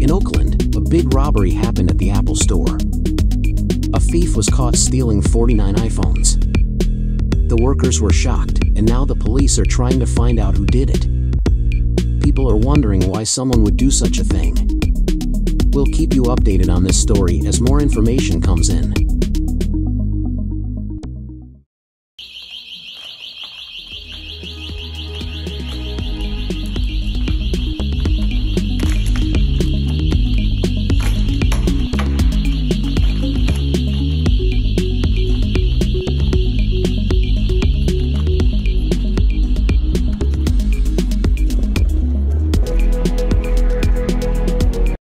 In Oakland, a big robbery happened at the Apple Store. A thief was caught stealing 49 iPhones. The workers were shocked, and now the police are trying to find out who did it. People are wondering why someone would do such a thing. We'll keep you updated on this story as more information comes in.